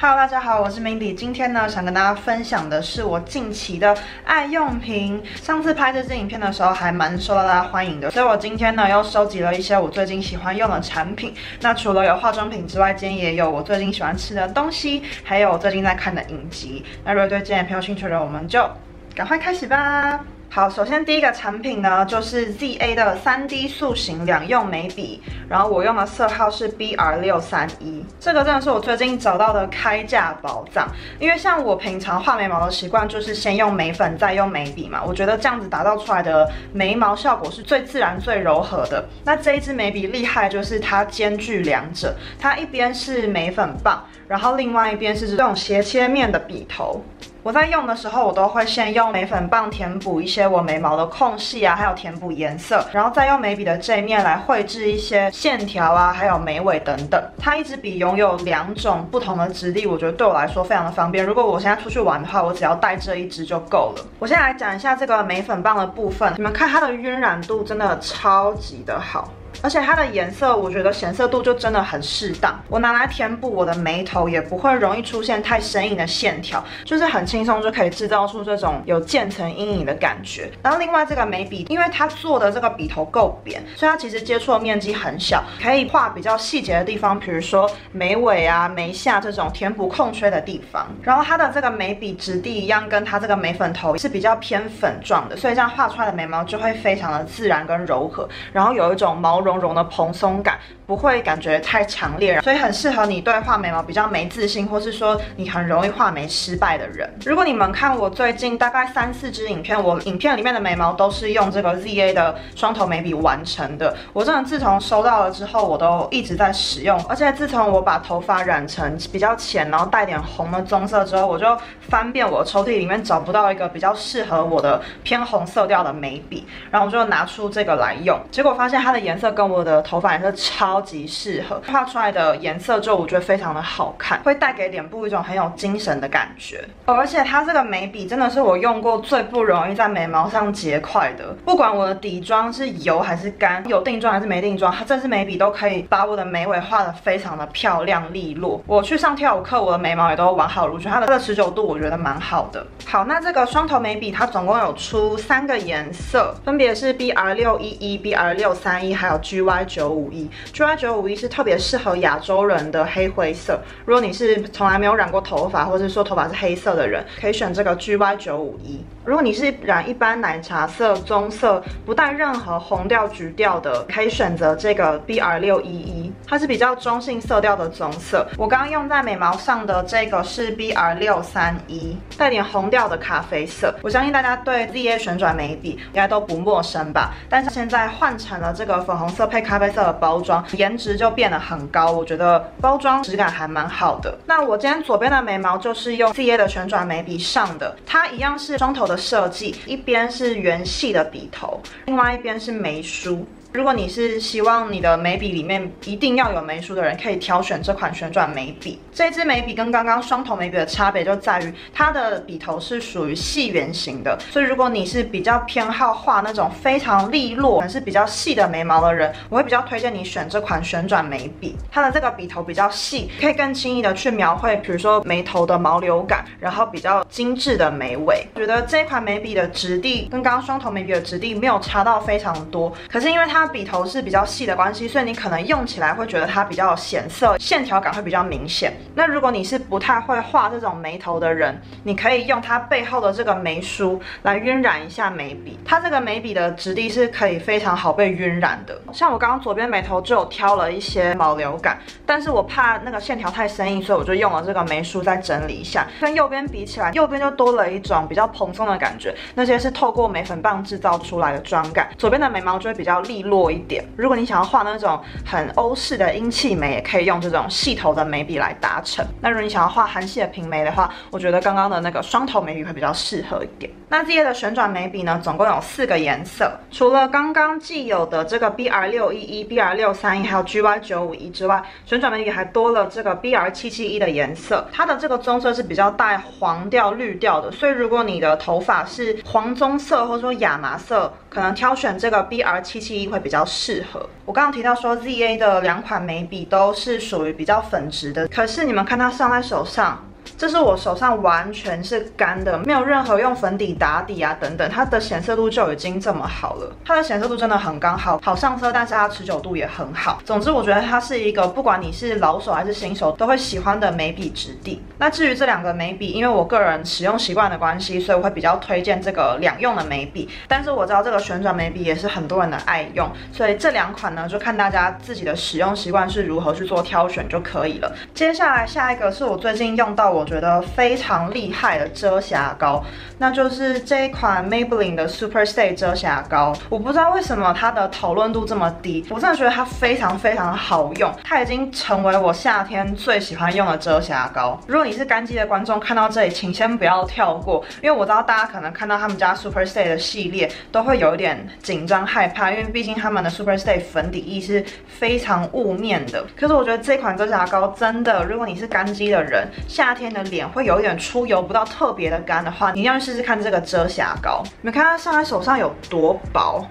Hello，大家好，我是 Mindy。今天呢，想跟大家分享的是我近期的爱用品。上次拍这支影片的时候，还蛮受到大家欢迎的，所以我今天呢，又收集了一些我最近喜欢用的产品。那除了有化妆品之外，今天也有我最近喜欢吃的东西，还有我最近在看的影集。那如果对这件片有兴趣的，我们就赶快开始吧。好，首先第一个产品呢，就是 ZA 的三 D 塑形两用眉笔，然后我用的色号是 BR 六三一，这个真的是我最近找到的开价宝藏。因为像我平常画眉毛的习惯，就是先用眉粉再用眉笔嘛，我觉得这样子打造出来的眉毛效果是最自然、最柔和的。那这一支眉笔厉害，就是它兼具两者，它一边是眉粉棒，然后另外一边是这种斜切面的笔头。我在用的时候，我都会先用眉粉棒填补一些我眉毛的空隙啊，还有填补颜色，然后再用眉笔的这一面来绘制一些线条啊，还有眉尾等等。它一支笔拥有两种不同的质地，我觉得对我来说非常的方便。如果我现在出去玩的话，我只要带这一支就够了。我先来讲一下这个眉粉棒的部分，你们看它的晕染度真的超级的好。而且它的颜色，我觉得显色度就真的很适当。我拿来填补我的眉头，也不会容易出现太生硬的线条，就是很轻松就可以制造出这种有渐层阴影的感觉。然后另外这个眉笔，因为它做的这个笔头够扁，所以它其实接触的面积很小，可以画比较细节的地方，比如说眉尾啊、眉下这种填补空缺的地方。然后它的这个眉笔质地一样，跟它这个眉粉头是比较偏粉状的，所以这样画出来的眉毛就会非常的自然跟柔和，然后有一种毛绒。绒绒的蓬松感不会感觉太强烈，所以很适合你对画眉毛比较没自信，或是说你很容易画眉失败的人。如果你们看我最近大概三四支影片，我影片里面的眉毛都是用这个 ZA 的双头眉笔完成的。我真的自从收到了之后，我都一直在使用。而且自从我把头发染成比较浅，然后带点红的棕色之后，我就翻遍我抽屉里面找不到一个比较适合我的偏红色调的眉笔，然后我就拿出这个来用，结果发现它的颜色。跟我的头发颜色超级适合，画出来的颜色就我觉得非常的好看，会带给脸部一种很有精神的感觉。而且它这个眉笔真的是我用过最不容易在眉毛上结块的，不管我的底妆是油还是干，有定妆还是没定妆，它这支眉笔都可以把我的眉尾画的非常的漂亮利落。我去上跳舞课，我的眉毛也都完好如初，它的它的持久度我觉得蛮好的。好，那这个双头眉笔它总共有出三个颜色，分别是 B R 六一一、B R 六三一，还有。G Y 九五一，G Y 九五一是特别适合亚洲人的黑灰色。如果你是从来没有染过头发，或者说头发是黑色的人，可以选这个 G Y 九五一。如果你是染一般奶茶色、棕色，不带任何红调、橘调的，可以选择这个 B R 六一一，它是比较中性色调的棕色。我刚刚用在眉毛上的这个是 B R 六三一，带点红调的咖啡色。我相信大家对 Z A 旋转眉笔应该都不陌生吧？但是现在换成了这个粉红色。配咖啡色的包装，颜值就变得很高。我觉得包装质感还蛮好的。那我今天左边的眉毛就是用 ZA 的旋转眉笔上的，它一样是双头的设计，一边是圆细的笔头，另外一边是眉梳。如果你是希望你的眉笔里面一定要有眉梳的人，可以挑选这款旋转眉笔。这支眉笔跟刚刚双头眉笔的差别就在于它的笔头是属于细圆形的，所以如果你是比较偏好画那种非常利落还、是比较细的眉毛的人，我会比较推荐你选这款旋转眉笔。它的这个笔头比较细，可以更轻易的去描绘，比如说眉头的毛流感，然后比较精致的眉尾。觉得这款眉笔的质地跟刚刚双头眉笔的质地没有差到非常多，可是因为它它笔头是比较细的关系，所以你可能用起来会觉得它比较显色，线条感会比较明显。那如果你是不太会画这种眉头的人，你可以用它背后的这个眉梳来晕染一下眉笔。它这个眉笔的质地是可以非常好被晕染的。像我刚刚左边眉头就有挑了一些毛流感，但是我怕那个线条太生硬，所以我就用了这个眉梳再整理一下。跟右边比起来，右边就多了一种比较蓬松的感觉，那些是透过眉粉棒制造出来的妆感。左边的眉毛就会比较利。落一点。如果你想要画那种很欧式的英气眉，也可以用这种细头的眉笔来达成。那如果你想要画韩系的平眉的话，我觉得刚刚的那个双头眉笔会比较适合一点。那这些的旋转眉笔呢，总共有四个颜色。除了刚刚既有的这个 B R 六一一、B R 六三一，还有 G Y 九五一之外，旋转眉笔还多了这个 B R 七七一的颜色。它的这个棕色是比较带黄调、绿调的，所以如果你的头发是黄棕色或者说亚麻色。可能挑选这个 BR 七七一会比较适合。我刚刚提到说 ZA 的两款眉笔都是属于比较粉质的，可是你们看它上在手上。这是我手上完全是干的，没有任何用粉底打底啊等等，它的显色度就已经这么好了。它的显色度真的很刚好，好上色，但是它持久度也很好。总之，我觉得它是一个不管你是老手还是新手都会喜欢的眉笔质地。那至于这两个眉笔，因为我个人使用习惯的关系，所以我会比较推荐这个两用的眉笔。但是我知道这个旋转眉笔也是很多人的爱用，所以这两款呢，就看大家自己的使用习惯是如何去做挑选就可以了。接下来下一个是我最近用到我。觉得非常厉害的遮瑕膏，那就是这一款 Maybelline 的 Super Stay 遮瑕膏。我不知道为什么它的讨论度这么低，我真的觉得它非常非常好用，它已经成为我夏天最喜欢用的遮瑕膏。如果你是干肌的观众，看到这里请先不要跳过，因为我知道大家可能看到他们家 Super Stay 的系列都会有一点紧张害怕，因为毕竟他们的 Super Stay 粉底液是非常雾面的。可是我觉得这款遮瑕膏真的，如果你是干肌的人，夏天脸会有一点出油，不到特别的干的话，你一定要试试看这个遮瑕膏。你们看它上在手上有多薄，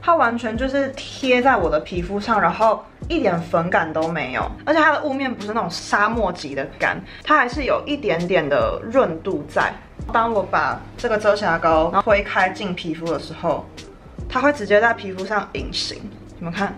它完全就是贴在我的皮肤上，然后一点粉感都没有，而且它的雾面不是那种沙漠级的干，它还是有一点点的润度在。当我把这个遮瑕膏推开进皮肤的时候，它会直接在皮肤上隐形。你们看。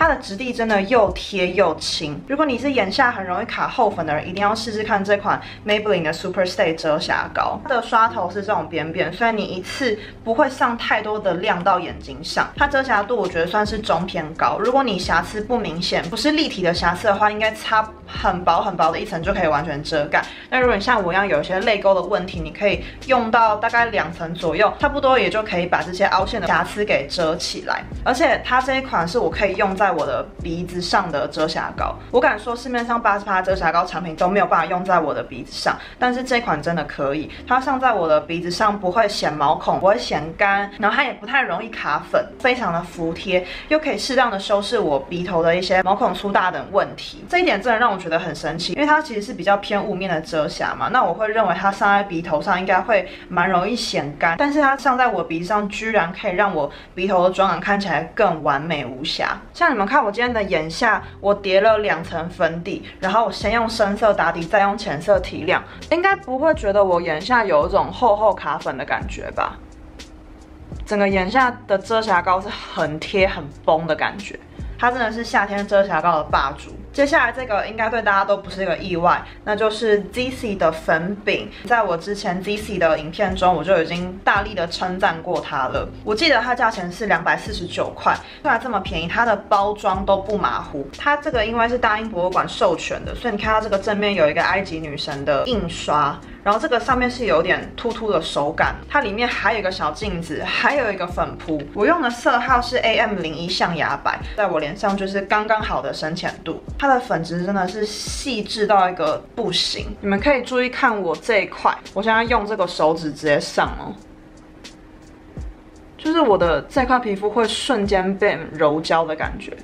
它的质地真的又贴又轻。如果你是眼下很容易卡厚粉的人，一定要试试看这款 Maybelline 的 Super Stay 遮瑕膏。它的刷头是这种扁扁，所以你一次不会上太多的量到眼睛上。它遮瑕度我觉得算是中偏高。如果你瑕疵不明显，不是立体的瑕疵的话，应该擦很薄很薄的一层就可以完全遮盖。那如果你像我一样有一些泪沟的问题，你可以用到大概两层左右，差不多也就可以把这些凹陷的瑕疵给遮起来。而且它这一款是我可以用在。我的鼻子上的遮瑕膏，我敢说市面上八十趴遮瑕膏产品都没有办法用在我的鼻子上，但是这款真的可以，它上在我的鼻子上不会显毛孔，不会显干，然后它也不太容易卡粉，非常的服帖，又可以适当的修饰我鼻头的一些毛孔粗大等问题，这一点真的让我觉得很神奇，因为它其实是比较偏雾面的遮瑕嘛，那我会认为它上在鼻头上应该会蛮容易显干，但是它上在我鼻上居然可以让我鼻头的妆感看起来更完美无瑕，像你们。看我今天的眼下，我叠了两层粉底，然后我先用深色打底，再用浅色提亮，应该不会觉得我眼下有一种厚厚卡粉的感觉吧？整个眼下的遮瑕膏是很贴很崩的感觉。它真的是夏天遮瑕膏的霸主。接下来这个应该对大家都不是一个意外，那就是 ZC 的粉饼。在我之前 ZC 的影片中，我就已经大力的称赞过它了。我记得它价钱是两百四十九块，虽然这么便宜，它的包装都不马虎。它这个因为是大英博物馆授权的，所以你看它这个正面有一个埃及女神的印刷。然后这个上面是有点突突的手感，它里面还有一个小镜子，还有一个粉扑。我用的色号是 AM 零一象牙白，在我脸上就是刚刚好的深浅度。它的粉质真的是细致到一个不行，你们可以注意看我这一块，我现在用这个手指直接上哦，就是我的这块皮肤会瞬间被柔焦的感觉。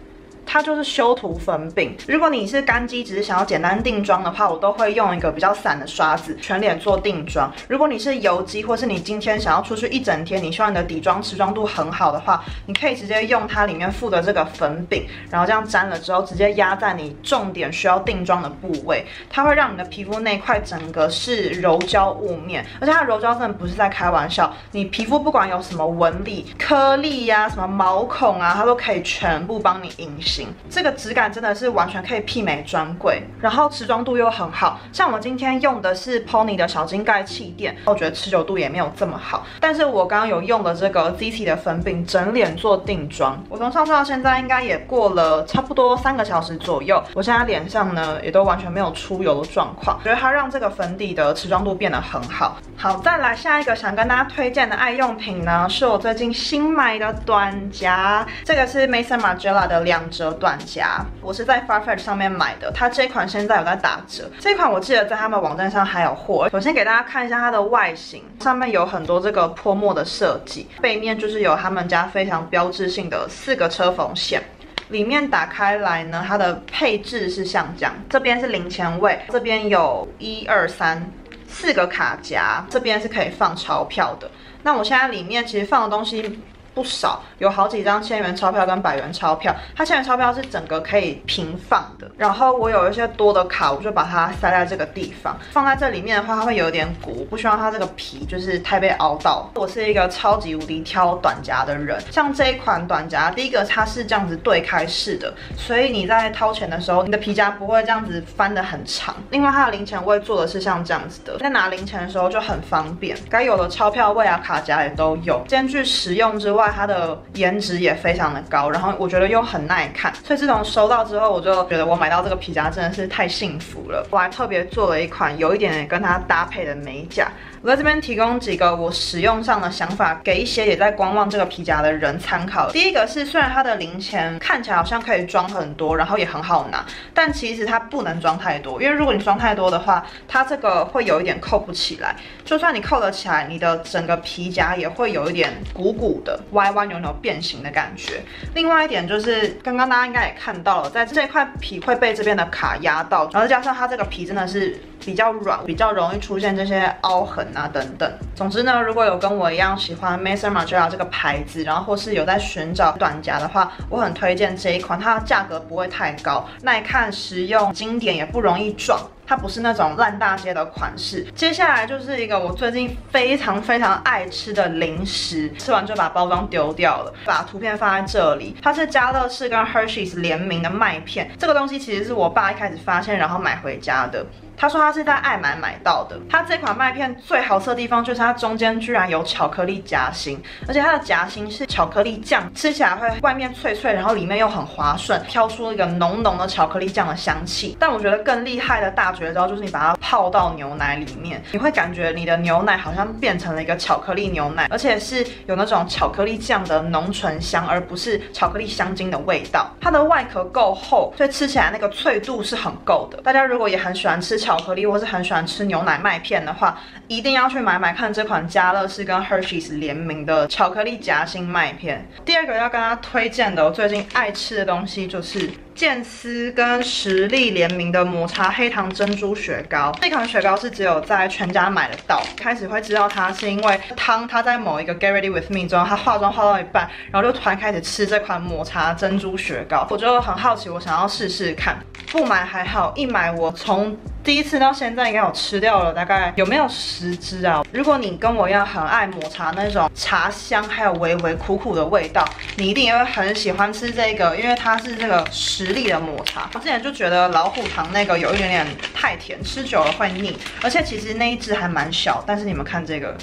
它就是修图粉饼。如果你是干肌，只是想要简单定妆的话，我都会用一个比较散的刷子全脸做定妆。如果你是油肌，或是你今天想要出去一整天，你希望你的底妆持妆度很好的话，你可以直接用它里面附的这个粉饼，然后这样沾了之后，直接压在你重点需要定妆的部位，它会让你的皮肤那块整个是柔焦雾面，而且它柔焦真的不是在开玩笑。你皮肤不管有什么纹理、颗粒呀、什么毛孔啊，它都可以全部帮你隐形。这个质感真的是完全可以媲美专柜，然后持妆度又很好。像我今天用的是 Pony 的小金盖气垫，我觉得持久度也没有这么好。但是我刚刚有用的这个 ZT 的粉饼，整脸做定妆。我从上次到现在应该也过了差不多三个小时左右，我现在脸上呢也都完全没有出油的状况，觉得它让这个粉底的持妆度变得很好。好，再来下一个想跟大家推荐的爱用品呢，是我最近新买的短夹，这个是 Mason Margiela 的两折。短夹，我是在 Farfetch 上面买的，它这款现在有在打折。这款我记得在他们网站上还有货。首先给大家看一下它的外形，上面有很多这个泼墨的设计，背面就是有他们家非常标志性的四个车缝线。里面打开来呢，它的配置是像这样，这边是零钱位，这边有一二三四个卡夹，这边是可以放钞票的。那我现在里面其实放的东西。不少，有好几张千元钞票跟百元钞票。它千元钞票是整个可以平放的，然后我有一些多的卡，我就把它塞在这个地方。放在这里面的话，它会有点鼓，不希望它这个皮就是太被凹到。我是一个超级无敌挑短夹的人，像这一款短夹，第一个它是这样子对开式的，所以你在掏钱的时候，你的皮夹不会这样子翻得很长。另外它的零钱位做的是像这样子的，在拿零钱的时候就很方便。该有的钞票位啊、卡夹也都有，兼具实用之外。它的颜值也非常的高，然后我觉得又很耐看，所以自从收到之后，我就觉得我买到这个皮夹真的是太幸福了。我还特别做了一款有一点跟它搭配的美甲。我在这边提供几个我使用上的想法，给一些也在观望这个皮夹的人参考。第一个是，虽然它的零钱看起来好像可以装很多，然后也很好拿，但其实它不能装太多，因为如果你装太多的话，它这个会有一点扣不起来。就算你扣得起来，你的整个皮夹也会有一点鼓鼓的、歪歪扭扭、变形的感觉。另外一点就是，刚刚大家应该也看到了，在这块皮会被这边的卡压到，然后再加上它这个皮真的是。比较软，比较容易出现这些凹痕啊等等。总之呢，如果有跟我一样喜欢 Maison Margiela 这个牌子，然后或是有在寻找短夹的话，我很推荐这一款。它的价格不会太高，耐看、实用、经典，也不容易撞。它不是那种烂大街的款式。接下来就是一个我最近非常非常爱吃的零食，吃完就把包装丢掉了。把图片放在这里，它是家乐氏跟 Hershey's 联名的麦片。这个东西其实是我爸一开始发现，然后买回家的。他说他是在爱买买到的。他这款麦片最好吃的地方就是它中间居然有巧克力夹心，而且它的夹心是巧克力酱，吃起来会外面脆脆，然后里面又很滑顺，飘出一个浓浓的巧克力酱的香气。但我觉得更厉害的大绝招就是你把它泡到牛奶里面，你会感觉你的牛奶好像变成了一个巧克力牛奶，而且是有那种巧克力酱的浓醇香，而不是巧克力香精的味道。它的外壳够厚，所以吃起来那个脆度是很够的。大家如果也很喜欢吃。巧克力，或是很喜欢吃牛奶麦片的话，一定要去买买看这款家乐氏跟 Hershey's 联名的巧克力夹心麦片。第二个要跟大家推荐的，我最近爱吃的东西就是。健思跟实力联名的抹茶黑糖珍珠雪糕，这款雪糕是只有在全家买得到。开始会知道它是因为汤，他在某一个 Get Ready With Me 中，他化妆化到一半，然后就突然开始吃这款抹茶珍珠雪糕，我就很好奇，我想要试试看。不买还好，一买我从第一次到现在应该有吃掉了大概有没有十支啊？如果你跟我一样很爱抹茶那种茶香，还有微微苦苦的味道，你一定也会很喜欢吃这个，因为它是这个。实力的抹茶，我之前就觉得老虎糖那个有一点点太甜，吃久了会腻。而且其实那一只还蛮小，但是你们看这个，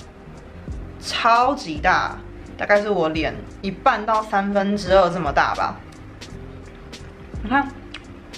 超级大，大概是我脸一半到三分之二这么大吧。你看，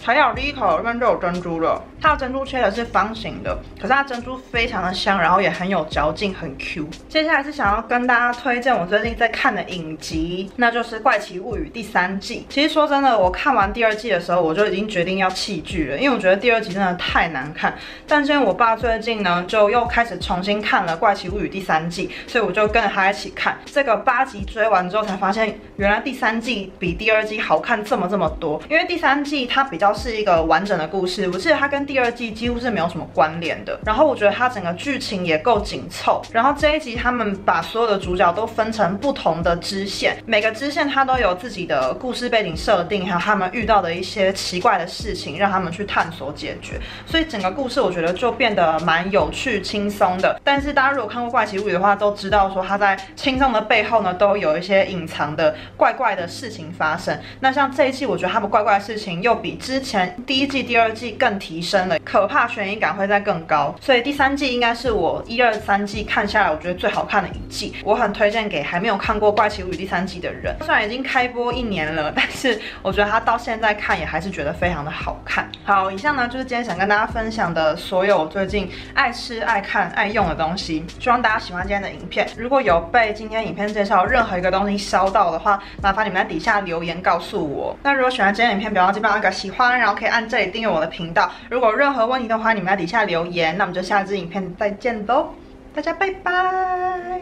才咬第一口，里面就有珍珠了。它珍珠切的是方形的，可是它珍珠非常的香，然后也很有嚼劲，很 Q。接下来是想要跟大家推荐我最近在看的影集，那就是《怪奇物语》第三季。其实说真的，我看完第二季的时候，我就已经决定要弃剧了，因为我觉得第二集真的太难看。但是因为我爸最近呢，就又开始重新看了《怪奇物语》第三季，所以我就跟着他一起看。这个八集追完之后，才发现原来第三季比第二季好看这么这么多。因为第三季它比较是一个完整的故事，我记得它跟第第二季几乎是没有什么关联的，然后我觉得它整个剧情也够紧凑，然后这一集他们把所有的主角都分成不同的支线，每个支线它都有自己的故事背景设定，还有他们遇到的一些奇怪的事情，让他们去探索解决，所以整个故事我觉得就变得蛮有趣轻松的。但是大家如果看过《怪奇物语》的话，都知道说它在轻松的背后呢，都有一些隐藏的怪怪的事情发生。那像这一季，我觉得他们怪怪的事情又比之前第一季、第二季更提升。的可怕悬疑感会再更高，所以第三季应该是我一二三季看下来我觉得最好看的一季，我很推荐给还没有看过《怪奇物语》第三季的人。虽然已经开播一年了，但是我觉得它到现在看也还是觉得非常的好看。好，以上呢就是今天想跟大家分享的所有最近爱吃、爱看、爱用的东西，希望大家喜欢今天的影片。如果有被今天影片介绍任何一个东西烧到的话，麻烦你们在底下留言告诉我。那如果喜欢今天影片，不要忘记帮我个喜欢，然后可以按这里订阅我的频道。如果任何问题的话，你们在底下留言。那我们就下支影片再见喽，大家拜拜。